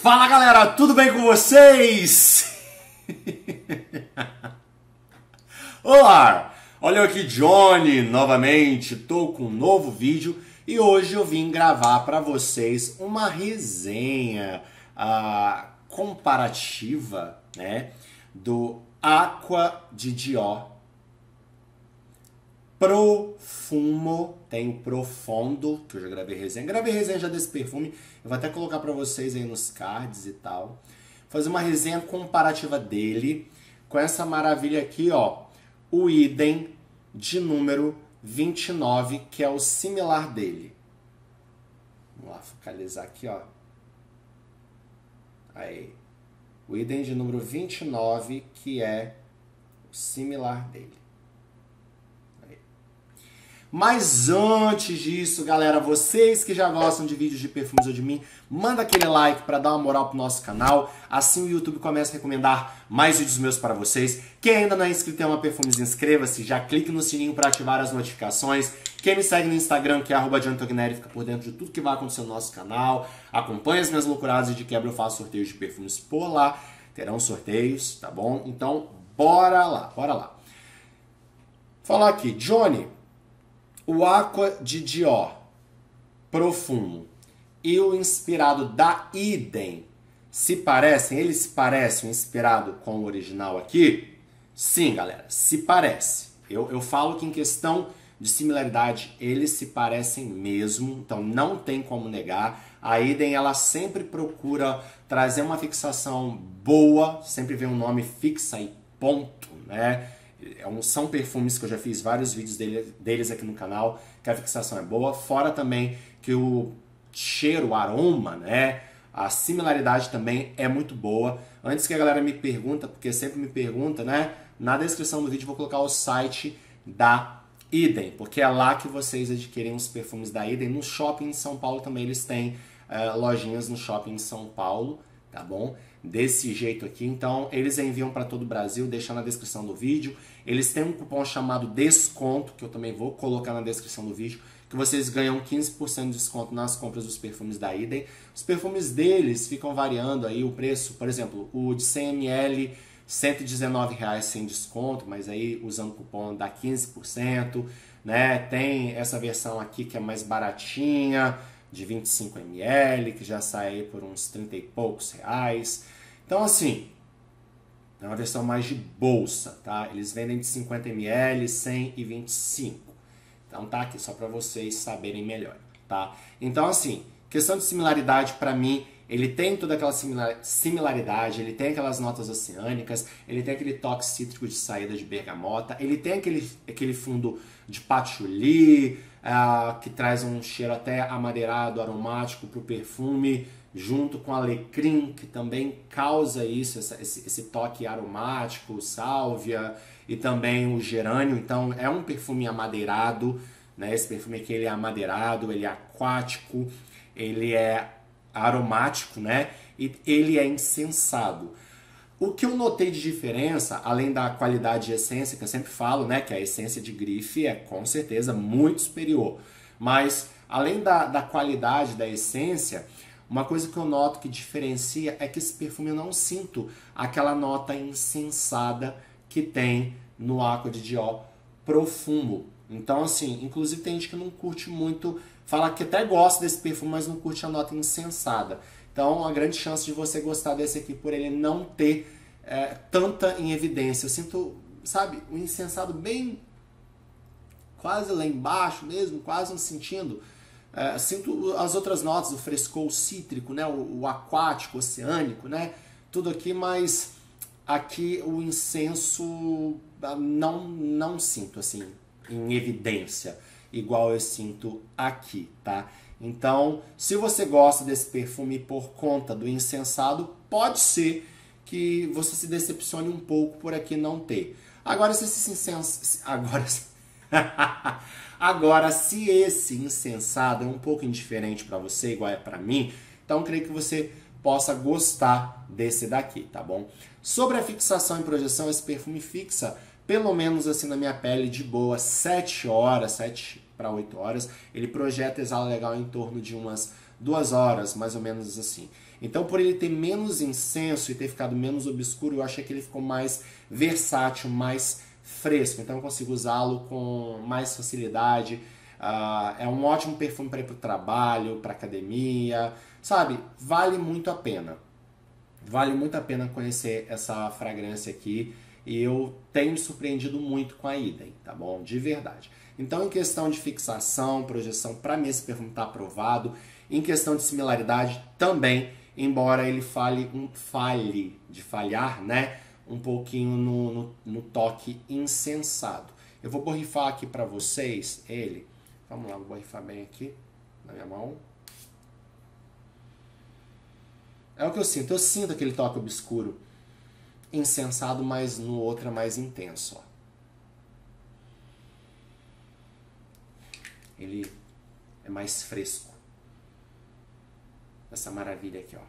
Fala galera, tudo bem com vocês? Olá, olha aqui Johnny novamente, tô com um novo vídeo e hoje eu vim gravar para vocês uma resenha uh, comparativa, né, do Aqua de Dior Profumo, tem o Profondo, que eu já gravei resenha. Gravei resenha já desse perfume, eu vou até colocar para vocês aí nos cards e tal. Fazer uma resenha comparativa dele com essa maravilha aqui, ó. O Idem de número 29, que é o similar dele. Vamos lá, focalizar aqui, ó. Aí. O Idem de número 29, que é o similar dele. Mas antes disso, galera, vocês que já gostam de vídeos de perfumes ou de mim, manda aquele like para dar uma moral pro nosso canal. Assim o YouTube começa a recomendar mais vídeos meus para vocês. Quem ainda não é inscrito em uma Perfumes, inscreva-se, já clique no sininho para ativar as notificações. Quem me segue no Instagram, que é arroba fica por dentro de tudo que vai acontecer no nosso canal. Acompanhe as minhas loucuradas e de quebra eu faço sorteios de perfumes por lá. Terão sorteios, tá bom? Então, bora lá, bora lá. Falar aqui, Johnny, o Aqua de Dior, Profumo, e o inspirado da Idem se parecem? Eles se parecem inspirado com o original aqui? Sim, galera, se parece. Eu, eu falo que em questão de similaridade, eles se parecem mesmo, então não tem como negar. A Idem, ela sempre procura trazer uma fixação boa, sempre vem um nome fixa e ponto, né? É são perfumes que eu já fiz vários vídeos dele, deles aqui no canal, que a fixação é boa, fora também que o cheiro, o aroma, né? A similaridade também é muito boa. Antes que a galera me pergunta, porque sempre me pergunta, né? Na descrição do vídeo vou colocar o site da Idem, porque é lá que vocês adquirem os perfumes da Idem. No shopping em São Paulo também eles têm uh, lojinhas no shopping em São Paulo, tá bom? desse jeito aqui. Então, eles enviam para todo o Brasil, deixa na descrição do vídeo. Eles têm um cupom chamado desconto, que eu também vou colocar na descrição do vídeo, que vocês ganham 15% de desconto nas compras dos perfumes da Idem. Os perfumes deles ficam variando aí o preço, por exemplo, o de 100 ml, R$ 119,00 sem desconto, mas aí usando o cupom dá 15%, né? Tem essa versão aqui que é mais baratinha, de 25 ml, que já sai por uns 30 e poucos reais. Então, assim, é uma versão mais de bolsa, tá? Eles vendem de 50 ml, 100 e 25. Então tá aqui só para vocês saberem melhor, tá? Então, assim, questão de similaridade para mim, ele tem toda aquela similaridade, ele tem aquelas notas oceânicas, ele tem aquele toque cítrico de saída de bergamota, ele tem aquele, aquele fundo de patchouli, uh, que traz um cheiro até amadeirado, aromático para o perfume, junto com alecrim, que também causa isso, essa, esse, esse toque aromático, sálvia e também o gerânio. Então é um perfume amadeirado, né? Esse perfume aqui ele é amadeirado, ele é aquático, ele é aromático, né? E ele é insensado. O que eu notei de diferença, além da qualidade de essência, que eu sempre falo, né, que a essência de grife é com certeza muito superior, mas além da, da qualidade da essência, uma coisa que eu noto que diferencia é que esse perfume eu não sinto aquela nota insensada que tem no Aqua de Dior Profumo. Então, assim, inclusive tem gente que não curte muito, fala que até gosta desse perfume, mas não curte a nota insensada. Então, uma grande chance de você gostar desse aqui por ele não ter é, tanta em evidência. Eu sinto, sabe, um insensado bem quase lá embaixo mesmo, quase não sentindo. É, sinto as outras notas, o frescor cítrico, né, o, o aquático, oceânico, né, tudo aqui, mas aqui o incenso ah, não, não sinto assim em evidência, igual eu sinto aqui, tá? Então, se você gosta desse perfume por conta do insensado, pode ser que você se decepcione um pouco por aqui não ter. Agora, se esse insensado. Agora, agora, se esse insensado é um pouco indiferente para você, igual é para mim, então creio que você possa gostar desse daqui, tá bom? Sobre a fixação e projeção, esse perfume fixa pelo menos assim na minha pele de boa 7 horas, 7 para 8 horas. Ele projeta exala legal em torno de umas 2 horas, mais ou menos assim. Então, por ele ter menos incenso e ter ficado menos obscuro, eu achei que ele ficou mais versátil, mais fresco. Então, eu consigo usá-lo com mais facilidade. Uh, é um ótimo perfume para ir para o trabalho, para academia, sabe? Vale muito a pena. Vale muito a pena conhecer essa fragrância aqui. E eu tenho me surpreendido muito com a Idem, tá bom? De verdade. Então, em questão de fixação, projeção, para mim esse perfume está aprovado. Em questão de similaridade, também embora ele fale um fale de falhar, né? Um pouquinho no, no, no toque insensado. Eu vou borrifar aqui para vocês ele. Vamos lá, vou borrifar bem aqui na minha mão. É o que eu sinto. Eu sinto aquele toque obscuro, insensado, mas no outro é mais intenso. Ó. Ele é mais fresco essa maravilha aqui, ó.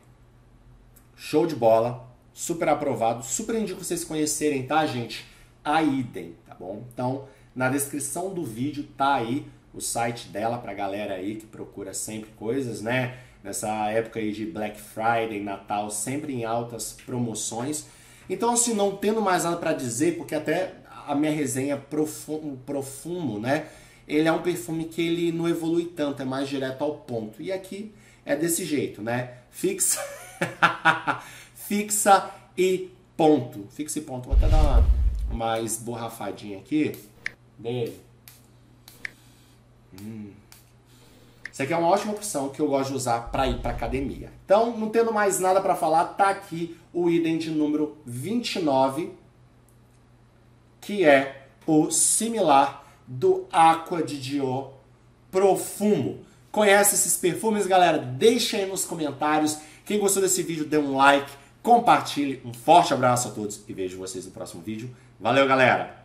Show de bola, super aprovado, super indico vocês conhecerem, tá, gente? A Idem, tá bom? Então, na descrição do vídeo tá aí o site dela pra galera aí que procura sempre coisas, né? Nessa época aí de Black Friday, Natal, sempre em altas promoções. Então, assim, não tendo mais nada para dizer, porque até a minha resenha profumo, profumo, né? Ele é um perfume que ele não evolui tanto, é mais direto ao ponto. E aqui é desse jeito, né? Fixa, fixa e ponto. Fixa e ponto. Vou até dar uma mais borrafadinha aqui dele. Hum. Isso aqui é uma ótima opção que eu gosto de usar para ir para academia. Então, não tendo mais nada para falar, tá aqui o item de número 29, que é o similar do Aqua de Dior Profumo. Conhece esses perfumes, galera? Deixa aí nos comentários. Quem gostou desse vídeo, dê um like, compartilhe. Um forte abraço a todos e vejo vocês no próximo vídeo. Valeu, galera!